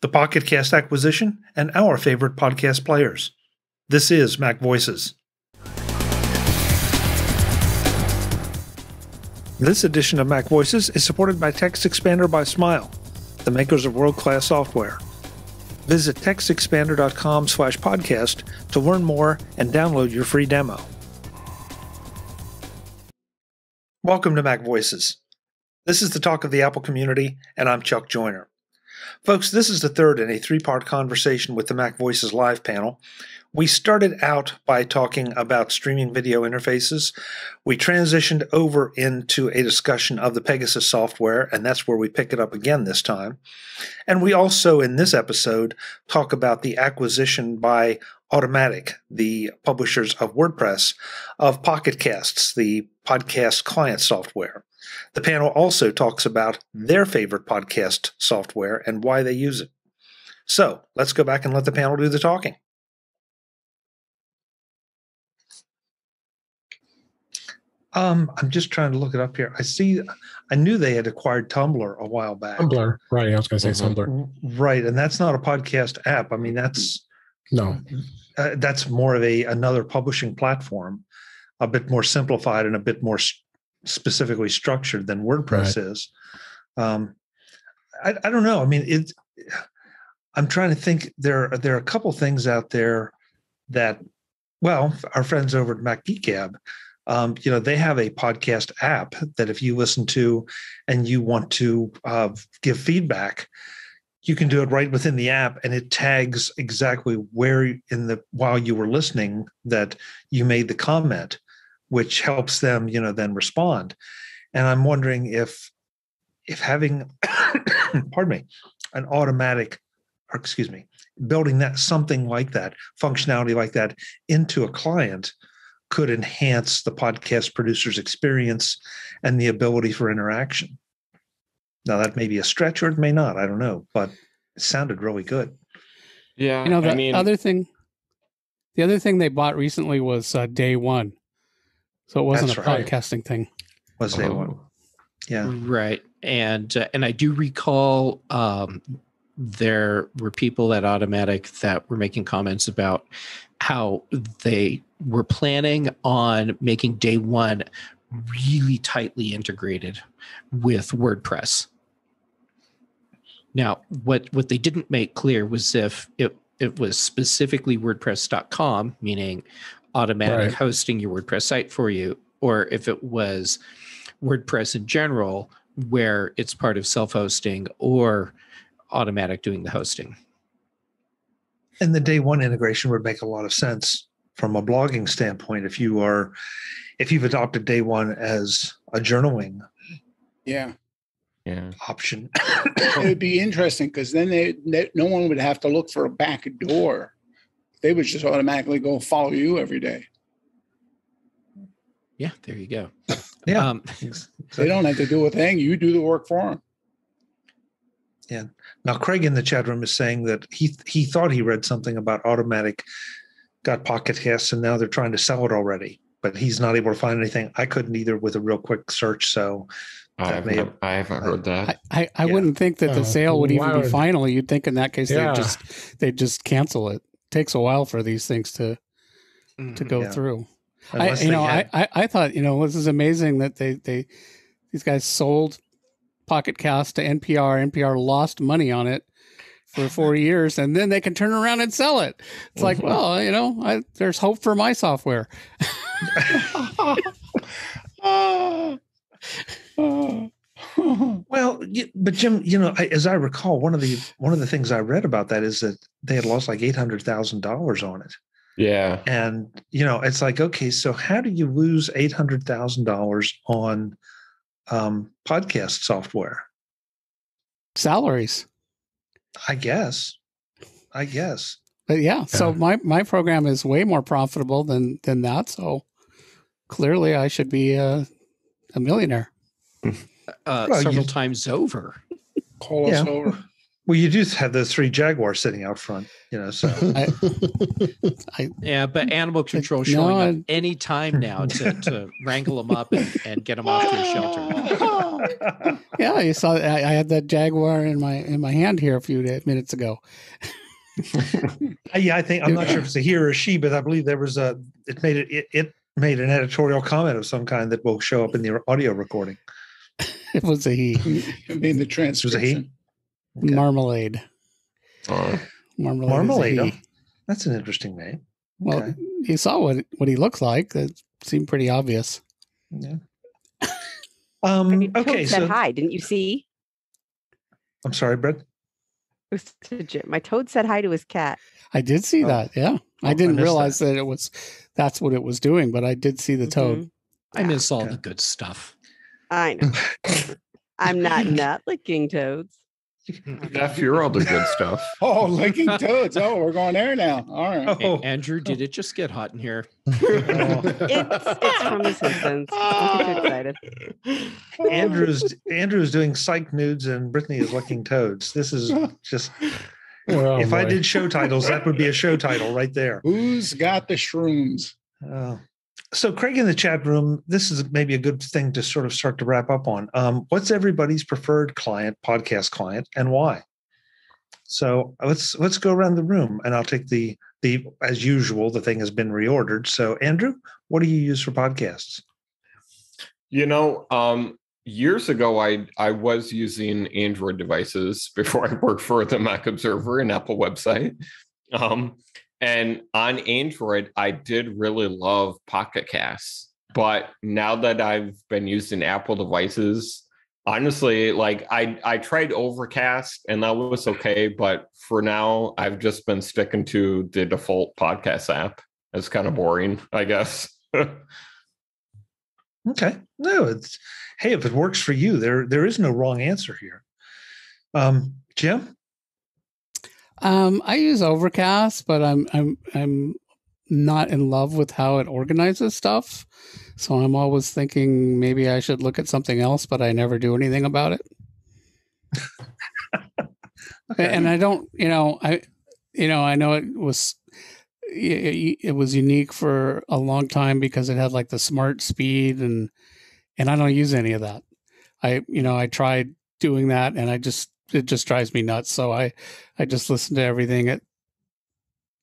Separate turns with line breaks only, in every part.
the Pocket Cast acquisition, and our favorite podcast players. This is Mac Voices. This edition of Mac Voices is supported by Text Expander by Smile, the makers of world-class software. Visit textexpander.com slash podcast to learn more and download your free demo. Welcome to Mac Voices. This is the talk of the Apple community, and I'm Chuck Joiner. Folks, this is the third in a three part conversation with the Mac Voices Live panel. We started out by talking about streaming video interfaces. We transitioned over into a discussion of the Pegasus software, and that's where we pick it up again this time. And we also, in this episode, talk about the acquisition by Automattic, the publishers of WordPress, of Pocket Casts, the podcast client software. The panel also talks about their favorite podcast software and why they use it. So let's go back and let the panel do the talking. Um, I'm just trying to look it up here. I see, I knew they had acquired Tumblr a while back.
Tumblr, right? I was going to say
mm-hmm.
Tumblr,
right? And that's not a podcast app. I mean, that's
no,
uh, that's more of a another publishing platform, a bit more simplified and a bit more specifically structured than WordPress right. is. Um, I, I don't know. I mean, it. I'm trying to think. There there are a couple things out there that, well, our friends over at Mac Geek Gab, um, you know, they have a podcast app that if you listen to, and you want to uh, give feedback, you can do it right within the app, and it tags exactly where in the while you were listening that you made the comment which helps them, you know, then respond. And I'm wondering if if having pardon me, an automatic or excuse me, building that something like that, functionality like that into a client could enhance the podcast producer's experience and the ability for interaction. Now that may be a stretch or it may not, I don't know, but it sounded really good.
Yeah.
You know, the I mean, other thing the other thing they bought recently was uh, Day One. So it wasn't That's a right. podcasting thing.
Was day one? Oh. Yeah.
Right. And uh, and I do recall um, there were people at Automattic that were making comments about how they were planning on making day one really tightly integrated with WordPress. Now, what what they didn't make clear was if it it was specifically WordPress.com, meaning Automattic right. hosting your WordPress site for you, or if it was WordPress in general, where it's part of self hosting or Automattic doing the hosting.
And the day one integration would make a lot of sense from a blogging standpoint if you are if you've adopted day one as a journaling
yeah
yeah
option
it would be interesting because then they, they, no one would have to look for a back door they would just automatically go follow you every day.
Yeah, there you go.
yeah. Um,
they don't have to do a thing. You do the work for them.
Yeah. Now, Craig in the chat room is saying that he he thought he read something about Automattic got pocket casts and now they're trying to sell it already, but he's not able to find anything. I couldn't either with a real quick search. So
I haven't, have, I haven't heard that.
I, I, I yeah. wouldn't think that the uh, sale would even be final. You'd think in that case yeah. they just they just cancel it takes a while for these things to to mm-hmm. go yeah. through. I, you know, had... I, I, I thought you know this is amazing that they they these guys sold Pocket Cast to NPR. NPR lost money on it for four years, and then they can turn around and sell it. It's like, mm-hmm. well, you know, I, there's hope for my software.
well, but Jim, you know, as I recall, one of the one of the things I read about that is that they had lost like eight hundred thousand dollars on it.
Yeah,
and you know, it's like, okay, so how do you lose eight hundred thousand dollars on um, podcast software?
Salaries,
I guess. I guess.
But yeah, yeah, so my my program is way more profitable than than that. So clearly, I should be a, a millionaire.
uh, well, several you, times over.
Call us over.
Well, you do have those three Jaguars sitting out front, you know. So,
I, I, yeah, but animal control showing no, up any time now to, to wrangle them up and, and get them off to a
shelter. yeah, you saw. I, I, had that Jaguar in my in my hand here a few minutes ago.
yeah, I think I'm not sure if it's a he or a she, but I believe there was a. It made it, it. It made an editorial comment of some kind that will show up in the audio recording.
it was a he.
I mean, the transcription.
Was a he.
Okay. Marmalade.
Uh, Marmalade. Marmalade. Oh, that's an interesting name.
Well, okay. you saw what what he looked like. That seemed pretty obvious.
Yeah. um. I mean, okay.
Said so hi. Didn't you see?
I'm sorry, Brett.
My toad said hi to his cat.
I did see oh. that. Yeah, oh, I didn't I realize that. that. it was that's what it was doing, but I did see the mm-hmm. toad.
I miss all okay. the good stuff.
I know. I'm not not licking toads.
That's your all the good stuff.
oh, licking toads. Oh, we're going there now. All right.
Hey, oh. Andrew, did it just get hot in here?
oh. it's, it's from The Simpsons. I'm too excited.
Andrew's Andrew's doing psych nudes and Brittany is licking toads. This is just. Oh, if boy. I did show titles, that would be a show title right there.
Who's got the shrooms?
Oh so craig in the chat room this is maybe a good thing to sort of start to wrap up on. Um, what's everybody's preferred client podcast client and why? So let's let's go around the room and i'll take the the as usual the thing has been reordered. So andrew what do you use for podcasts?
You know um years ago i i was using android devices before i worked for the mac observer and apple website. Um and on Android, I did really love Pocket Casts. But now that I've been using Apple devices, honestly, like I I tried Overcast and that was okay, but for now I've just been sticking to the default podcast app. It's kind of boring, I guess.
okay. No, it's hey, if it works for you, there there is no wrong answer here. Um, Jim?
Um, I use Overcast, but I'm I'm I'm not in love with how it organizes stuff. So I'm always thinking maybe I should look at something else, but I never do anything about it. okay. And I don't, you know, I, you know, I know it was, it, it was unique for a long time because it had like the smart speed and, and I don't use any of that. I, you know, I tried doing that and I just it just drives me nuts. So I I just listen to everything at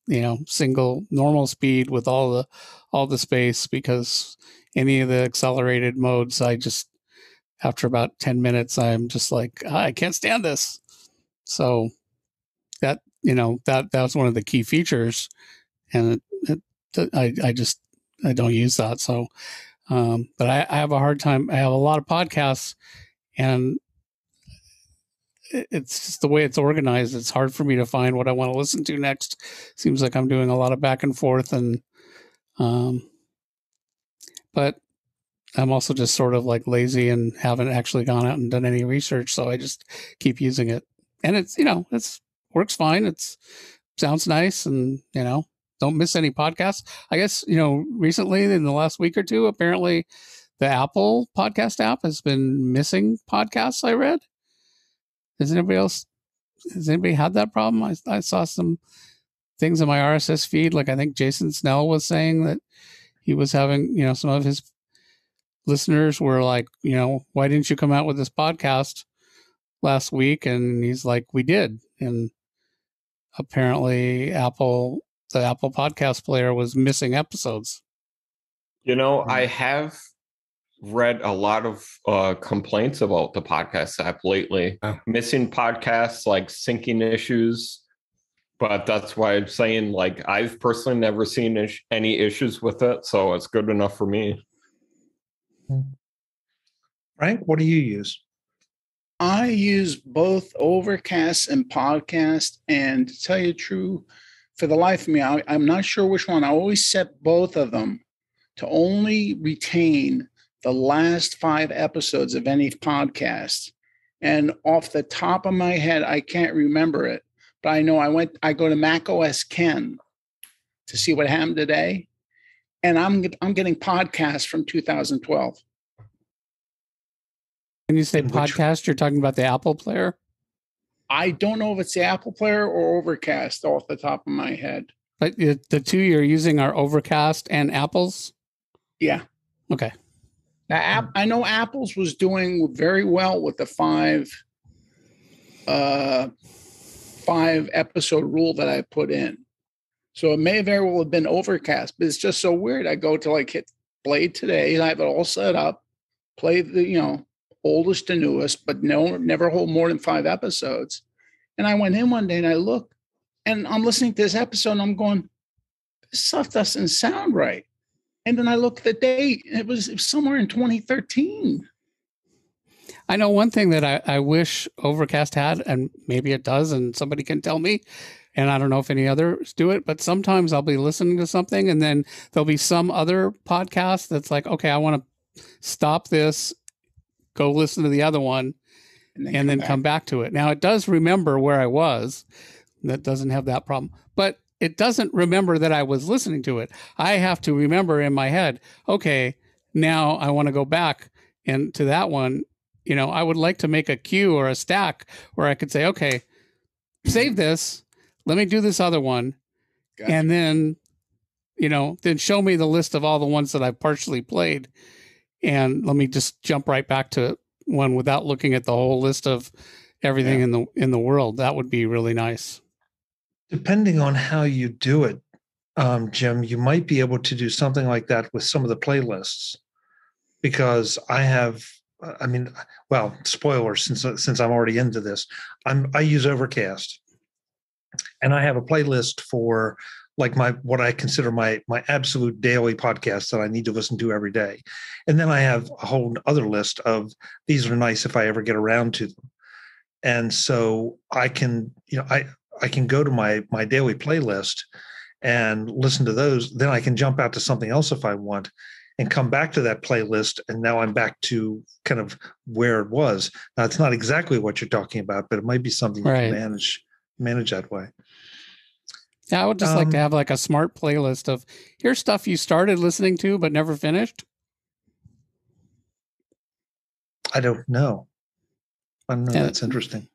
you know single normal speed with all the all the space because any of the accelerated modes I just after about 10 minutes I'm just like ah, I can't stand this. So that you know that that was one of the key features and it, it, I I just I don't use that so um, but I, I have a hard time I have a lot of podcasts and it's just the way it's organized. It's hard for me to find what I want to listen to next. Seems like I'm doing a lot of back and forth, and um, but I'm also just sort of like lazy and haven't actually gone out and done any research. So I just keep using it, and it's you know it's works fine. It's sounds nice, and you know don't miss any podcasts. I guess you know recently in the last week or two, apparently the Apple podcast app has been missing podcasts. I read. Has anybody else? Has anybody had that problem? I, I saw some things in my RSS feed. Like I think Jason Snell was saying that he was having, you know, some of his listeners were like, you know, why didn't you come out with this podcast last week? And he's like, we did. And apparently Apple, the Apple podcast player was missing episodes.
You know, I have read a lot of uh, complaints about the podcast app lately. Oh. Missing podcasts, like syncing issues. But that's why I'm saying, like, I've personally never seen is- any issues with it. So it's good enough for me.
Frank, what do you use?
I use both Overcast and Podcast. And to tell you the truth, for the life of me, I, I'm not sure which one. I always set both of them to only retain the last five episodes of any podcast. And off the top of my head, I can't remember it, but I know I went, I go to Mac OS Ken to see what happened today. And I'm, I'm getting podcasts from 2012.
When you say podcast, you're talking about the Apple player?
I don't know if it's the Apple Player or Overcast off the top of my head.
But the two you're using are Overcast and Apple's.
Yeah.
Okay.
Now, App, I know Apple's was doing very well with the five, uh, five episode rule that I put in. So it may very well have been Overcast, but it's just so weird. I go to like hit play today, and I have it all set up, play the you know oldest to newest, but no, never hold more than five episodes. And I went in one day and I looked, and I'm listening to this episode, and I'm going, this stuff doesn't sound right. And then I look at the date, it was, it was somewhere in 2013.
I know one thing that I, I wish Overcast had, and maybe it does, and somebody can tell me. And I don't know if any others do it, but sometimes I'll be listening to something and then there'll be some other podcast that's like, okay, I want to stop this, go listen to the other one, and then, and come, then back. come back to it. Now it does remember where I was. That doesn't have that problem. But it doesn't remember that I was listening to it. I have to remember in my head, okay, now I want to go back and to that one. You know, I would like to make a queue or a stack where I could say, okay, save mm-hmm. this, let me do this other one, gotcha. and then, you know, then show me the list of all the ones that I've partially played, and let me just jump right back to one without looking at the whole list of everything yeah. in the in the world. That would be really nice
depending on how you do it, um, Jim, you might be able to do something like that with some of the playlists, because I have. Uh, I mean, well, spoiler since uh, since I'm already into this, I'm I use Overcast, and I have a playlist for like my what I consider my my absolute daily podcast that I need to listen to every day, and then I have a whole other list of these are nice if I ever get around to them, and so I can you know I I can go to my my daily playlist and listen to those. Then I can jump out to something else if I want and come back to that playlist. And now I'm back to kind of where it was. Now it's not exactly what you're talking about, but it might be something you right. can manage manage that way.
Yeah, I would just um, like to um, have like a smart playlist of here's stuff you started listening to but never finished.
I don't know. I don't know. Yeah. That's interesting.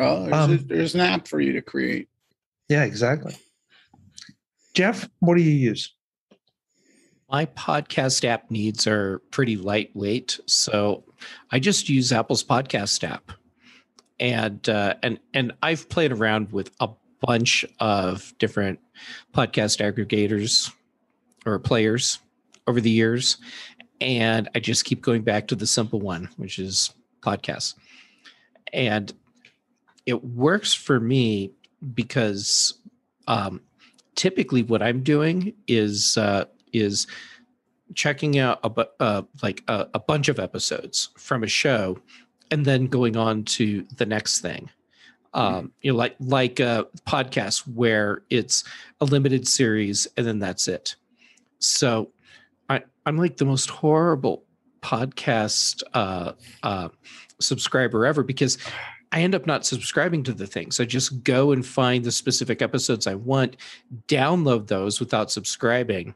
Well, there's, um, a, there's an app for you to create.
Yeah, exactly. Jeff, what do you use?
My podcast app needs are pretty lightweight, so I just use Apple's podcast app, and uh, and and I've played around with a bunch of different podcast aggregators or players over the years, and I just keep going back to the simple one, which is podcasts. And it works for me because um, typically what I'm doing is uh, is checking out a uh, like a, a, bunch of episodes from a show and then going on to the next thing. Um, you know, like like a podcast where it's a limited series and then that's it. So I, I'm like the most horrible podcast uh, uh, subscriber ever because I end up not subscribing to the things. I just go and find the specific episodes I want, download those without subscribing.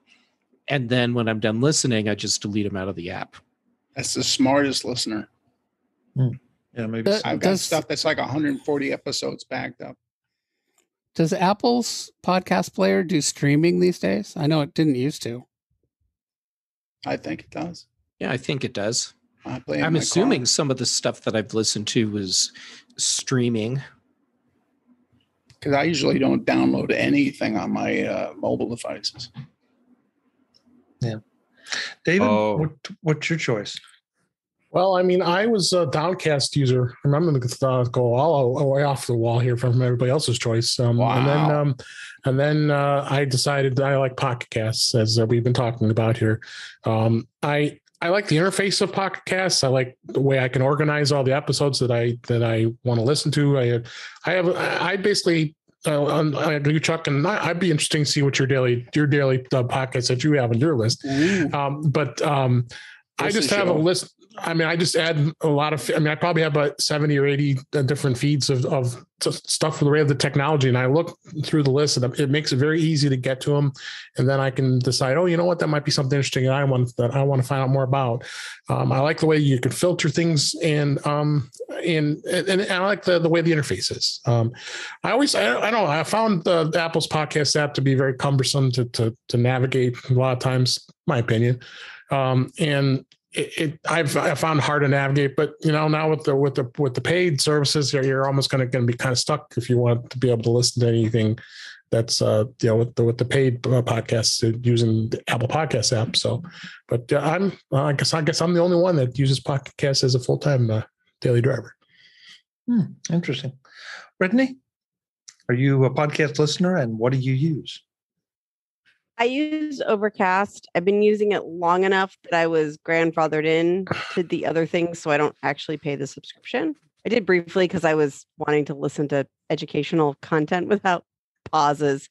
And then when I'm done listening, I just delete them out of the app.
That's the smartest listener.
Hmm. Yeah, maybe
that, I've got does, stuff that's like 140 episodes backed up.
Does Apple's podcast player do streaming these days? I know it didn't used to.
I think it does.
Yeah, I think it does. I'm assuming car. some of the stuff that I've listened to was streaming.
Because I usually don't download anything on my uh, mobile devices.
Yeah, David, oh. what, what's your choice?
Well, I mean, I was a Downcast user. I'm going to uh, go all, all, way off the wall here from everybody else's choice. Um, wow. And then, um, and then uh, I decided I like Pocket Casts, as uh, we've been talking about here. Um, I I like the interface of Pocket Casts. I like the way I can organize all the episodes that I that I want to listen to. I I have I basically uh, I do Chuck, and I, would be interesting to see what your daily your daily uh, podcasts that you have on your list. Um, but um, I just have show. a list I mean, I just add a lot of. I mean, I probably have about seventy or eighty uh, different feeds of, of stuff for the way of the technology, and I look through the list, and it makes it very easy to get to them, and then I can decide, oh, you know what, that might be something interesting that I want that I want to find out more about. Um, I like the way you can filter things, and um, and and, I like the the way the interface is. Um, I always, I, I don't know, I found the Apple's podcast app to be very cumbersome to to to navigate a lot of times, my opinion. Um, and it, it, I've I found hard to navigate, but you know now with the with the with the paid services, you're, you're almost going to going to be kind of stuck if you want to be able to listen to anything that's uh you know with the with the paid uh, podcasts uh, using the Apple Podcast app. So, but uh, I'm I guess I guess I'm the only one that uses podcast as a full time uh, daily driver.
Hmm, interesting, Brittany. Are you a podcast listener, and what do you use?
I use Overcast. I've been using it long enough that I was grandfathered in to the other things, so I don't actually pay the subscription. I did briefly because I was wanting to listen to educational content without pauses,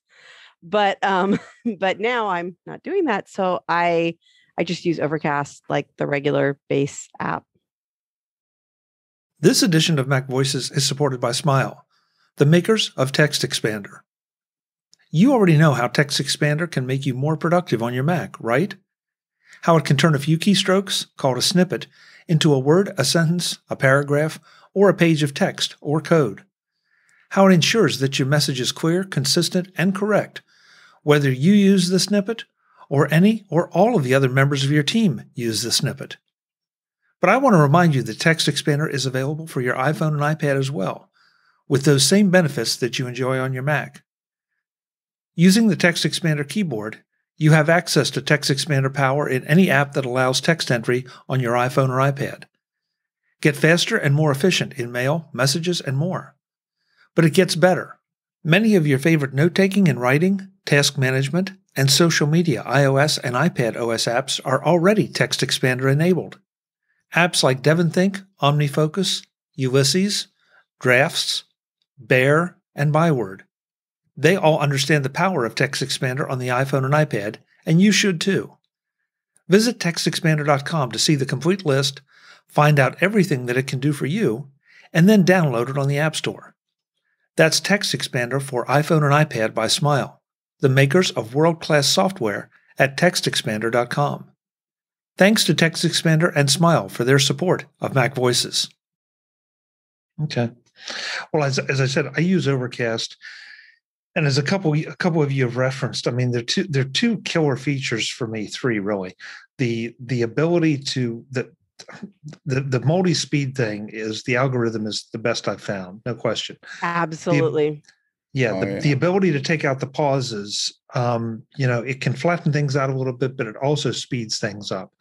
but um, but now I'm not doing that. So I I just use Overcast like the regular base app.
This edition of Mac Voices is supported by Smile, the makers of Text Expander. You already know how Text Expander can make you more productive on your Mac, right? How it can turn a few keystrokes, called a snippet, into a word, a sentence, a paragraph, or a page of text or code. How it ensures that your message is clear, consistent, and correct, whether you use the snippet or any or all of the other members of your team use the snippet. But I want to remind you that Text Expander is available for your iPhone and iPad as well, with those same benefits that you enjoy on your Mac. Using the Text Expander keyboard, you have access to Text Expander Power in any app that allows text entry on your iPhone or iPad. Get faster and more efficient in mail, messages, and more. But it gets better. Many of your favorite note taking and writing, task management, and social media iOS and iPad OS apps are already Text Expander enabled. Apps like DevonThink, OmniFocus, Ulysses, Drafts, Bear, and Byword they all understand the power of Text Expander on the iPhone and iPad, and you should too. Visit TextExpander.com to see the complete list, find out everything that it can do for you, and then download it on the App Store. That's Text Expander for iPhone and iPad by Smile, the makers of world class software at TextExpander.com. Thanks to Text Expander and Smile for their support of Mac Voices. Okay. Well, as, as I said, I use Overcast and as a couple a couple of you have referenced, I mean, there are two they're two killer features for me. Three really, the the ability to the the the multi speed thing is the algorithm is the best I've found, no question.
Absolutely.
The, yeah, oh, the, yeah, the ability to take out the pauses, um, you know, it can flatten things out a little bit, but it also speeds things up.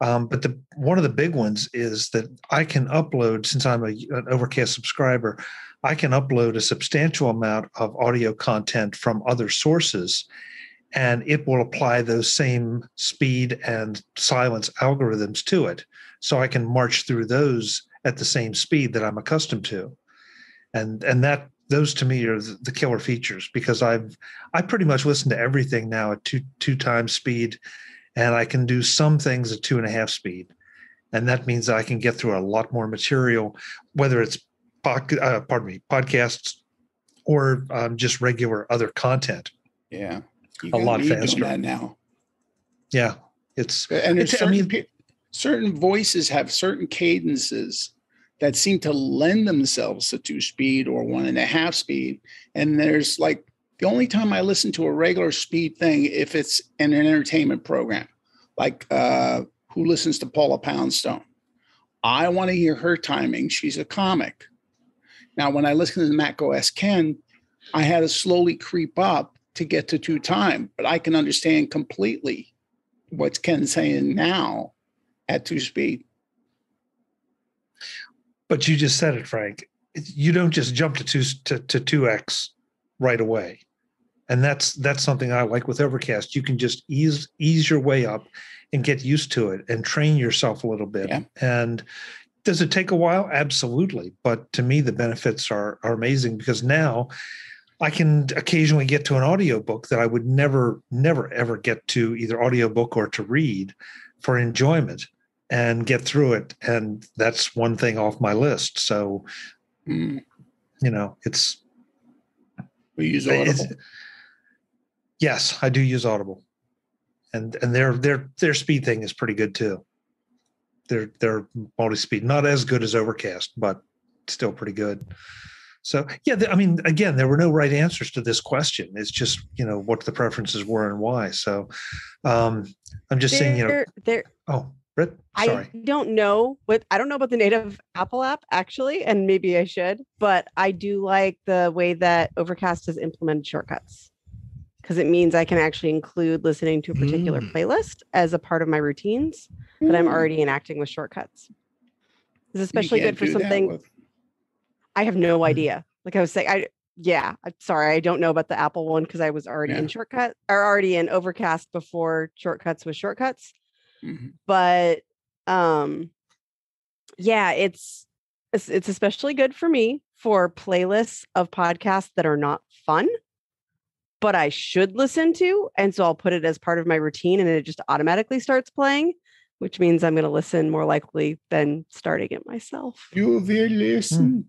Um, but the one of the big ones is that I can upload since I'm a, an Overcast subscriber. I can upload a substantial amount of audio content from other sources, and it will apply those same speed and silence algorithms to it. So I can march through those at the same speed that I'm accustomed to. And and that those to me are the killer features because I've I pretty much listen to everything now at two two times speed, and I can do some things at two and a half speed. And that means I can get through a lot more material, whether it's pod, uh, pardon me, podcasts or um, just regular other content.
Yeah,
a lot faster
now.
Yeah, it's
and it's, certain, I mean, certain voices have certain cadences that seem to lend themselves to two speed or one and a half speed. And there's like the only time I listen to a regular speed thing if it's in an entertainment program, like uh, who listens to Paula Poundstone. I want to hear her timing. She's a comic. Now, when I listen to the Mac OS Ken, I had to slowly creep up to get to two time, but I can understand completely what Ken's saying now at two speed.
But you just said it, Frank. You don't just jump to two to, to two X right away. And that's that's something I like with Overcast. You can just ease ease your way up and get used to it and train yourself a little bit. Yeah. And does it take a while? Absolutely. But to me, the benefits are, are amazing because now I can occasionally get to an audiobook that I would never, never, ever get to either audiobook or to read for enjoyment. and get through it. And that's one thing off my list. So, mm. you know, it's.
We use Audible.
Yes, I do use Audible, and and their their their speed thing is pretty good too. Their their multi speed not as good as Overcast, but still pretty good. So yeah, I mean, again, there were no right answers to this question. It's just you know what the preferences were and why. So um, I'm just there, saying, you know,
there.
Oh, Britt, sorry.
I don't know what I don't know about the native Apple app actually, and maybe I should, but I do like the way that Overcast has implemented shortcuts because it means I can actually include listening to a particular mm. playlist as a part of my routines mm. that I'm already enacting with shortcuts. It's especially good for something. I have no mm-hmm. idea. Like I was saying, I yeah, I'm sorry, I don't know about the Apple one because I was already yeah. in shortcut or already in Overcast before shortcuts with shortcuts. Mm-hmm. But um yeah, it's, it's it's especially good for me for playlists of podcasts that are not fun, but I should listen to. And so I'll put it as part of my routine and it just automatically starts playing which means I'm going to listen more likely than starting it myself.
You will listen.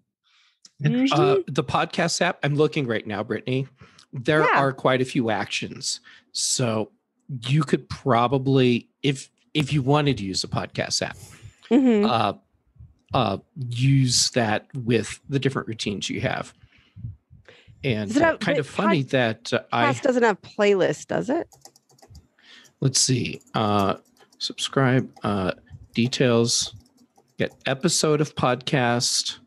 Mm-hmm. Uh, the podcast app, I'm looking right now, Brittany. There yeah. are quite a few actions. So you could probably, if if you wanted to use a podcast app, mm-hmm. uh, uh, use that with the different routines you have. And have, kind of funny pod, that uh, I
doesn't have playlist, does it?
Let's see. Uh, subscribe. Uh, details. Get episode of podcast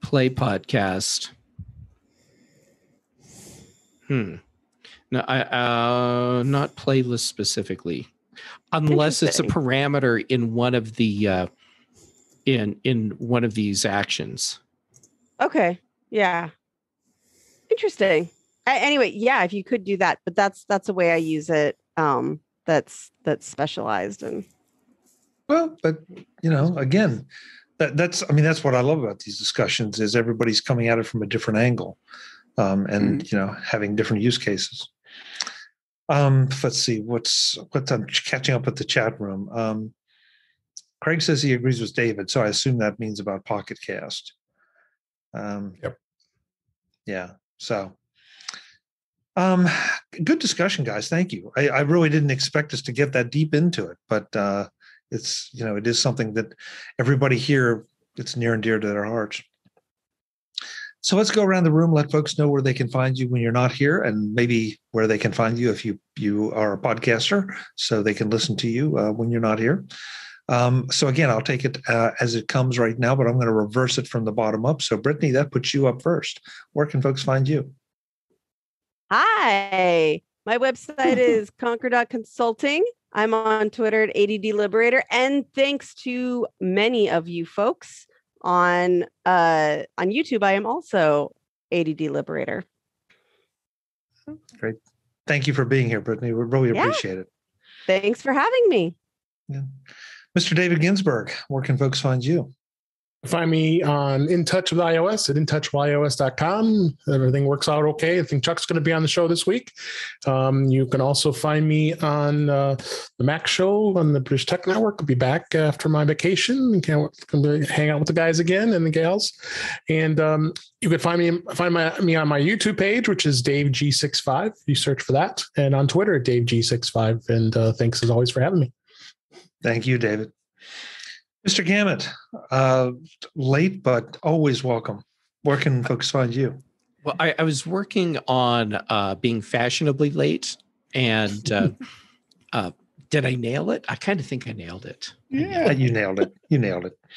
play podcast. Hmm. No, I uh not playlist specifically. Unless it's a parameter in one of the uh in in one of these actions.
Okay. Yeah. Interesting. anyway, yeah, if you could do that, but that's that's a way I use it um that's that's specialized and
well, but you know, again, that, that's i mean that's what i love about these discussions is everybody's coming at it from a different angle um, and mm-hmm. you know having different use cases. Um, let's see what's what i'm catching up with the chat room. Um, craig says he agrees with david so i assume that means about pocket cast. Um, yep. yeah so um, good discussion guys. Thank you. I, I really didn't expect us to get that deep into it but uh, it's you know it is something that everybody here it's near and dear to their hearts. So let's go around the room let folks know where they can find you when you're not here and maybe where they can find you if you you are a podcaster so they can listen to you uh, when you're not here um, so again i'll take it uh, as it comes right now but i'm going to reverse it from the bottom up so brittany that puts you up first where can folks find you
hi my website is conquer.consulting I'm on Twitter at ADD Liberator, and thanks to many of you folks on uh, on YouTube, I am also ADD Liberator.
Great, thank you for being here, Brittany. We really yeah. appreciate it.
Thanks for having me.
Yeah. Mr. David Ginsburg, where can folks find you?
Find me on In Touch with iOS at intouchwithios.com. Everything works out okay. I think Chuck's going to be on the show this week. Um, you can also find me on uh, the Mac Show on the British Tech Network. I'll be back after my vacation. Can't hang out with the guys again and the gals. And um, you can find me find my, me on my YouTube page, which is Dave G65. You search for that, and on Twitter, at Dave G65. And uh, thanks as always for having me.
Thank you, David. Mr. Gamet, uh, late but always welcome. Where can folks find you?
Well, I, I was working on uh, being fashionably late, and uh, uh, did I nail it? I kind of think I nailed it.
Yeah, you nailed it. You nailed it.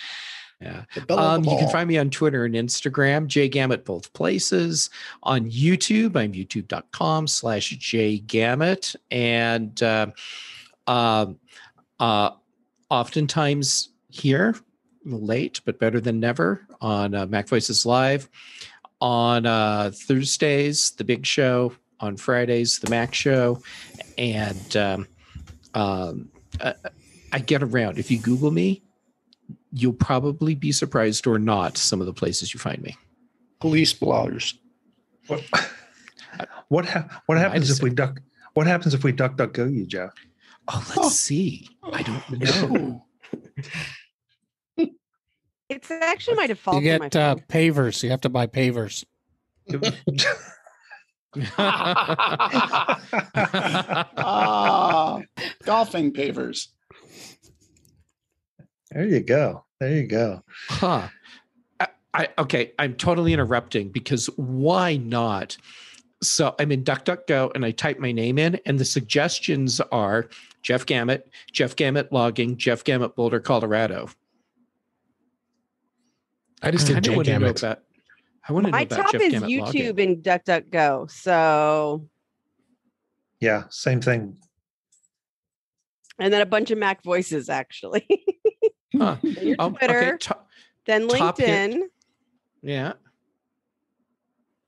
Yeah. Um, you can find me on Twitter and Instagram, Jay JGamet, both places. On YouTube, I'm youtube.com slash Jay JGamet. And uh, uh, uh, oftentimes here late, but better than never on uh, Mac Voices Live. On uh, Thursdays, the big show. On Fridays, the Mac show. And um, um, I, I get around. If you Google me, you'll probably be surprised or not some of the places you find me.
Police bloggers.
What, what, ha- what happens if we duck? What happens if we duck duck go you, Joe?
Oh, let's oh. see. I don't know.
It's actually my default.
You get uh, pavers. You have to buy pavers.
ah, golfing pavers.
There you go. There you go.
Huh. I, I, okay, I'm totally interrupting because why not? So I'm in DuckDuckGo and I type my name in, and the suggestions are Jeff Gamet, Jeff Gamet logging, Jeff Gamet Boulder, Colorado.
I just did Jay Gamet. About,
I want to My top Jeff is Gamet YouTube logging. and DuckDuckGo. So
yeah, same thing.
And then a bunch of Mac voices, actually.
huh.
your um, Twitter, okay. then LinkedIn.
Yeah.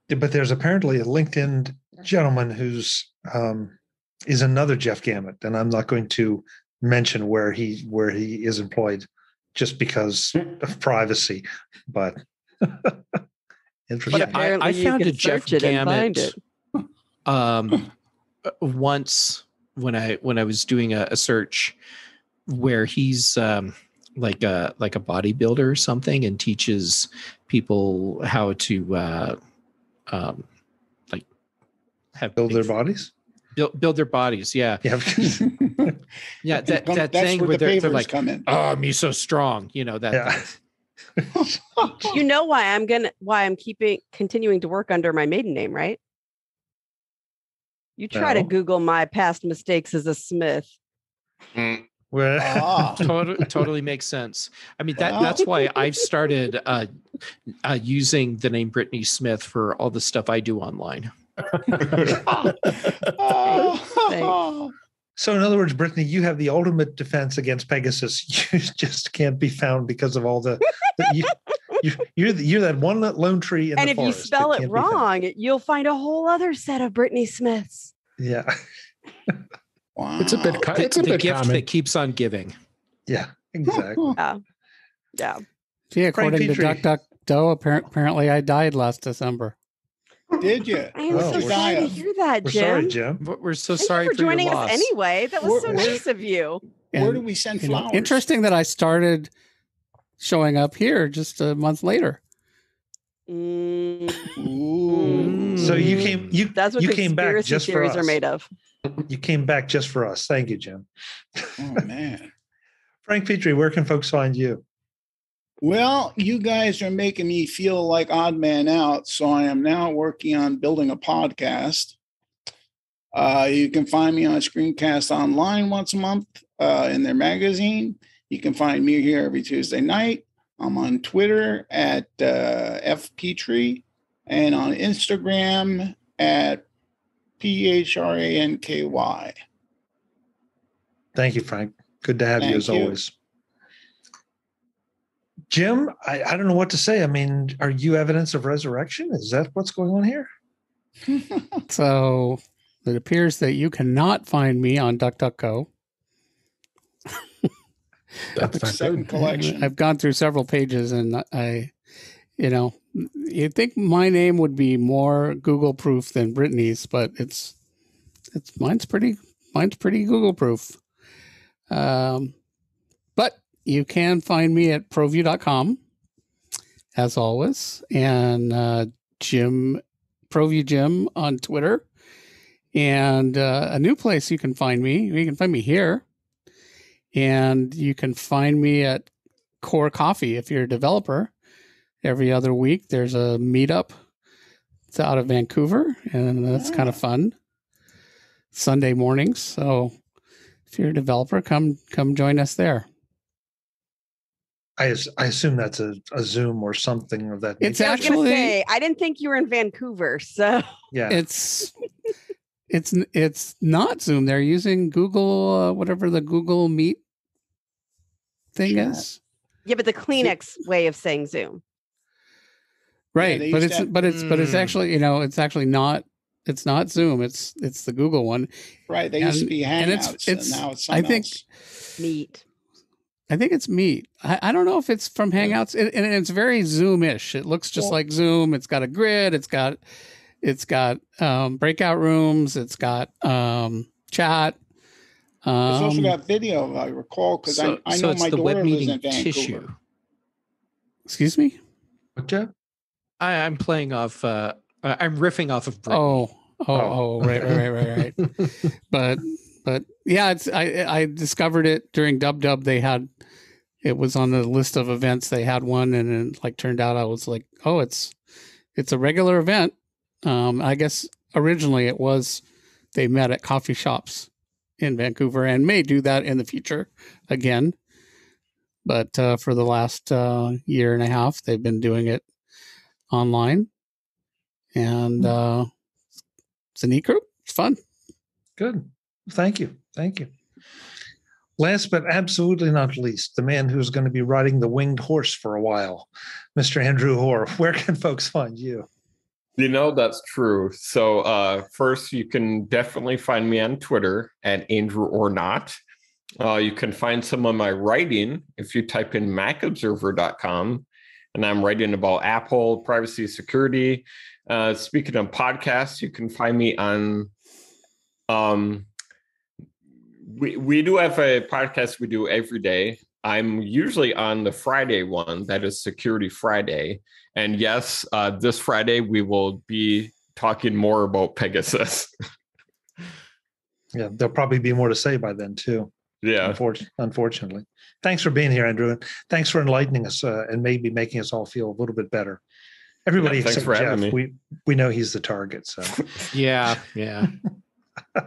But there's apparently a LinkedIn gentleman who's um, is another Jeff Gamet, and I'm not going to mention where he where he is employed just because of privacy. But
interesting. I, I found a Jeff Gamet um, once when I when I was doing a, a search where he's um, like a like a bodybuilder or something and teaches people how to uh, um, like
have build their bodies
build build their bodies. Yeah,
yeah,
yeah. That that thing where, where they're, they're, like, "Oh, me so strong," you know that.
Yeah. you know why I'm gonna why I'm keeping continuing to work under my maiden name, right? You try no. to Google my past mistakes as a Smith.
Mm. ah. totally, totally makes sense. I mean that that's why I've started uh, uh, using the name Brittany Smith for all the stuff I do online.
So, in other words, Brittany, you have the ultimate defense against Pegasus. You just can't be found because of all the. the you, you, are the, you're that one lone tree in
and
if
you spell it wrong, you'll find a whole other set of Brittany Smiths.
Yeah.
wow. It's a bit. It's
a
the
bit gift common. that keeps on giving.
Yeah. Exactly.
yeah. Yeah.
See, according to Duck Duck Doe, apparently I died last December.
Did you?
I am oh, so sorry to hear that, Jim.
We're sorry, Jim.
But we're so Thank sorry
for,
for
joining
us
anyway. That was where, so where, nice of you.
And, where do we send flowers?
Interesting that I started showing up here just a month later.
Mm.
So you came you
that's what
you came back just
for
us.
are made of.
You came back just for us. Thank you, Jim.
Oh man.
Frank Petrie, where can folks find you?
Well, you guys are making me feel like odd man out. So I am now working on building a podcast. Uh, you can find me on Screencast Online once a month uh, in their magazine. You can find me here every Tuesday night. I'm on Twitter at uh, FPetrie and on Instagram at P H R A N K Y.
Thank you, Frank. Good to have Thank you as you. always. Jim, I, I don't know what to say. I mean, are you evidence of resurrection? Is that what's going on here?
so it appears that you cannot find me on DuckDuckGo.
That's the collection.
I've gone through several pages and I, you know, you'd think my name would be more Google proof than Brittany's, but it's, it's mine's pretty, mine's pretty Google proof. Um, but you can find me at provue.com as always, and uh, Jim ProVUE Jim on Twitter, and uh, a new place you can find me. You can find me here, and you can find me at Core Coffee if you're a developer. Every other week, there's a meetup. It's out of Vancouver, and that's yeah. kind of fun. Sunday mornings. So if you're a developer, come come join us there.
I, I assume that's a, a Zoom or something of that.
It's nature. actually. I,
say, I didn't think you were in Vancouver, so
yeah,
it's it's it's not Zoom. They're using Google, uh, whatever the Google Meet thing sure. is.
Yeah, but the Kleenex way of saying Zoom.
Right, yeah, but it's have, but it's mm. but it's actually you know it's actually not it's not Zoom. It's it's the Google one.
Right. They and, used to be Hangouts, and it's it's now it's I
think
else.
Meet.
I think it's Meet. I, I don't know if it's from Hangouts, it, and it's very Zoom-ish. It looks just well, like Zoom. It's got a grid. It's got it's got um, breakout rooms. It's got um, chat.
Um, There's also got video, I recall, because so, I, I so know my daughter lives in Vancouver. Tissue.
Excuse me.
What, Jeff?
I, am playing off. Uh, I'm riffing off of.
Brittany. Oh, oh, oh, oh, right, right, right, right. but, but yeah, it's. I I discovered it during Dub Dub. They had, it was on the list of events. They had one, and it like turned out I was like, oh, it's, it's a regular event. Um, I guess originally it was, they met at coffee shops in Vancouver and may do that in the future again. But uh, for the last uh, year and a half, they've been doing it online, and hmm. uh, it's a neat group. It's fun.
Good. Thank you. Thank you. Last but absolutely not least, the man who's going to be riding the winged horse for a while, Mr. Andrew Orr. Where can folks find you?
You know, that's true. So, uh, first, you can definitely find me on Twitter at Andrew or not. Uh, you can find some of my writing if you type in macobserver.com. And I'm writing about Apple, privacy, security. Uh, speaking of podcasts, you can find me on. Um, we, we do have a podcast we do every day. I'm usually on the Friday one, that is Security Friday. And yes, uh, this Friday we will be talking more about Pegasus.
yeah, there'll probably be more to say by then too.
Yeah,
unfortunately. Thanks for being here, Andrew, and thanks for enlightening us uh, and maybe making us all feel a little bit better. Everybody yeah, except Jeff, we we know he's the target. So
yeah, yeah.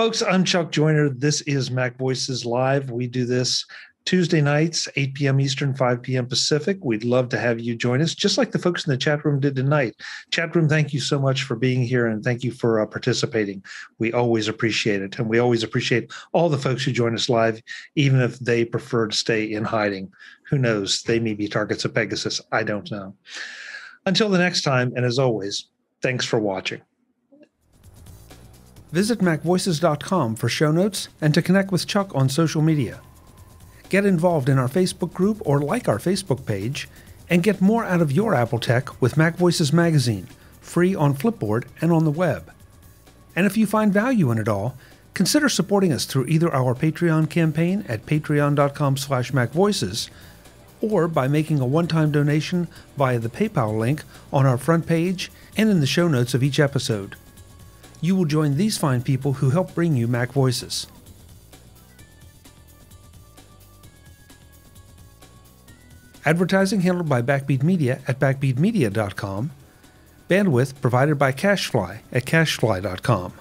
Folks, I'm Chuck Joiner. This is Mac Voices Live. We do this Tuesday nights, 8 p.m. Eastern, 5 p.m. Pacific. We'd love to have you join us, just like the folks in the chat room did tonight. Chat room, thank you so much for being here and thank you for uh, participating. We always appreciate it. And we always appreciate all the folks who join us live, even if they prefer to stay in hiding. Who knows? They may be targets of Pegasus. I don't know. Until the next time, and as always, thanks for watching. Visit MacVoices.com for show notes and to connect with Chuck on social media. Get involved in our Facebook group or like our Facebook page, and get more out of your Apple tech with Mac Voices Magazine, free on Flipboard and on the web. And if you find value in it all, consider supporting us through either our Patreon campaign at patreon.com slash macvoices or by making a one-time donation via the PayPal link on our front page and in the show notes of each episode. You will join these fine people who help bring you Mac Voices. Advertising handled by Backbeat Media at backbeatmedia.com. Bandwidth provided by CacheFly at cachefly.com.